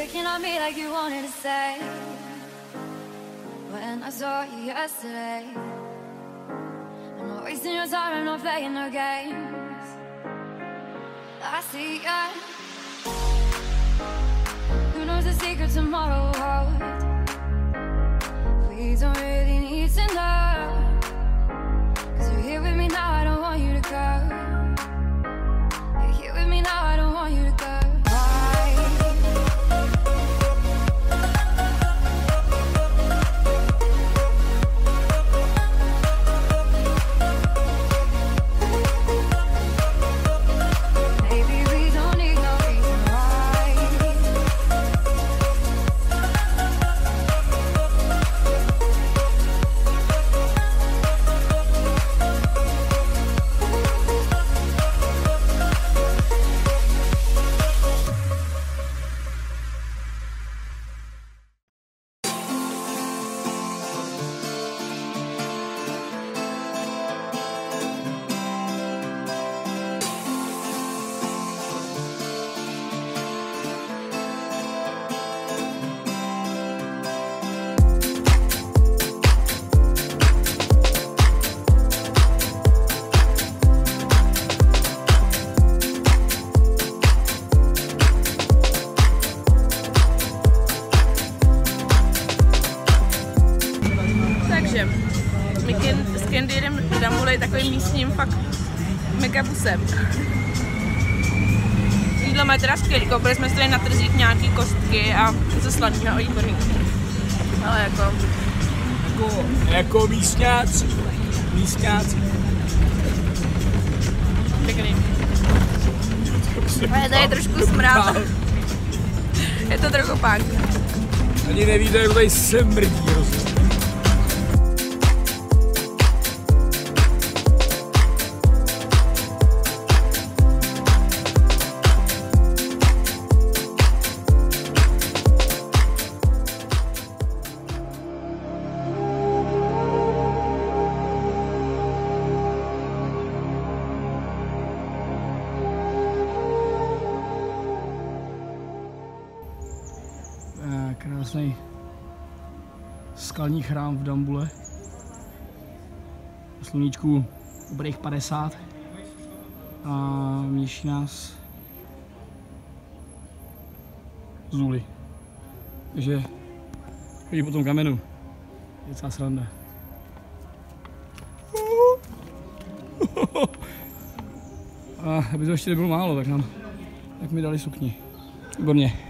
Looking at me like you wanted to say. When I saw you yesterday I'm not wasting your time, I'm not playing no games. I see ya. Who knows the secret tomorrow? my ken, s Candy jedeme na takovým místním fakt megabusem. Jídlo mají teda skvělý, koupili jsme si na trzích nějaký kostky a něco sladního a jídlo Ale jako... Go. Jako místňáci. Místňáci. Pěkný. Ale tady je trošku smrad. Je to trochu pak. Ani nevíte, jak tady se mrdí, rozumím. krásný skalní chrám v Dambule. Sluníčku dobrých 50 a měší nás Zuli. Takže chodí po tom kamenu. Je celá sranda. A aby to ještě nebylo málo, tak nám tak mi dali sukni. Výborně.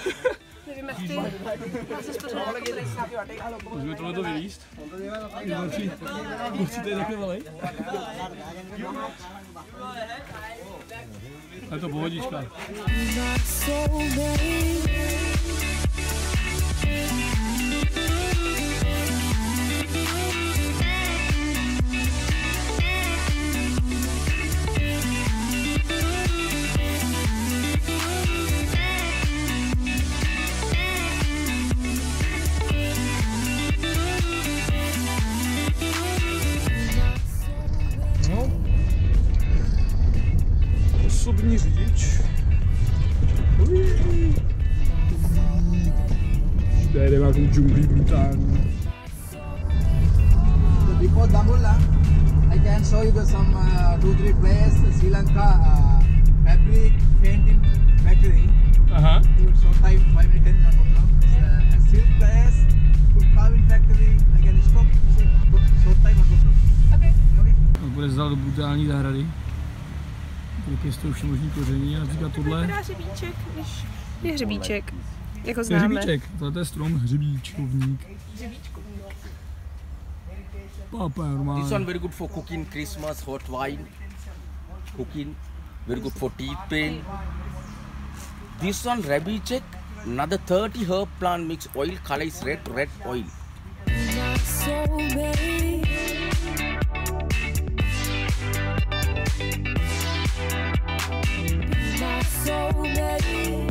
ty. Můžeme tohle to vyjíst? Určitě je takhle velej. Je to pohodička. jede nějakou džunglí brutální. So before Dambulla, I can show you some uh, two three places. Sri Lanka uh, fabric painting factory. Uh huh. Short time five minutes ten minutes. No uh, and silk place, good carving factory. I can stop short time no problem. Okay. Okay. Bude zdal do brutální zahrady. Bude už všemožní koření a například tohle. Vypadá hřebíček, když je hřebíček. Jako je známe. hřebíček. Tohle je strom hřebíčkovník. Papa, normálně. This one very good for cooking Christmas, hot wine, cooking, very good for teeth pain. This one rabbit check, another 30 herb plant mix oil, color is red, red oil. My soulmate.